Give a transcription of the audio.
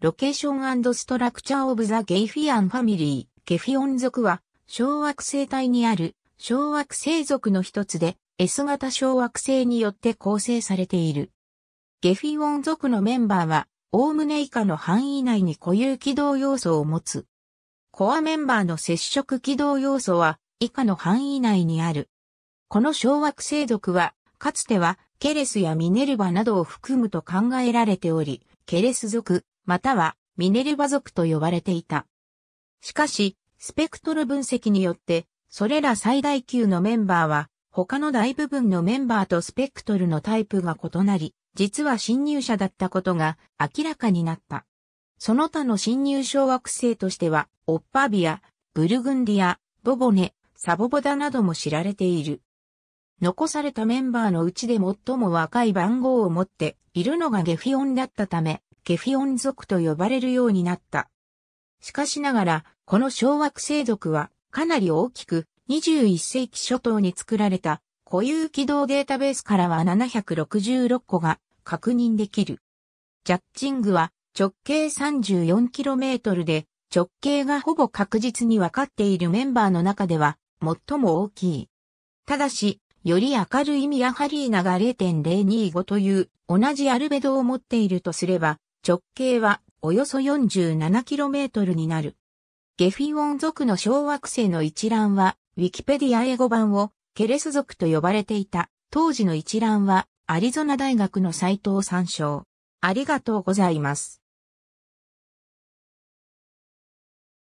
Location structure of the Gefion family、ゲフィオン族は、小惑星帯にある小惑星族の一つで、S 型小惑星によって構成されている。ゲフィオン族のメンバーは、おおむね以下の範囲内に固有軌道要素を持つ。コアメンバーの接触軌道要素は、以下の範囲内にある。この小惑星族は、かつては、ケレスやミネルバなどを含むと考えられており、ケレス族、またはミネルバ族と呼ばれていた。しかし、スペクトル分析によって、それら最大級のメンバーは、他の大部分のメンバーとスペクトルのタイプが異なり、実は侵入者だったことが明らかになった。その他の侵入小惑星としては、オッパビア、ブルグンディア、ボボネ、サボボダなども知られている。残されたメンバーのうちで最も若い番号を持っているのがゲフィオンだったため、ゲフィオン族と呼ばれるようになった。しかしながら、この小惑星族はかなり大きく、21世紀初頭に作られた固有軌道データベースからは766個が確認できる。ジャッジングは直径 34km で直径がほぼ確実にわかっているメンバーの中では最も大きい。ただし、より明るいミアハリーナが0.025という同じアルベドを持っているとすれば、直径はおよそ 47km になる。ゲフィオン族の小惑星の一覧は、ウィキペディア英語版をケレス族と呼ばれていた。当時の一覧は、アリゾナ大学のサイトを参照。ありがとうございます。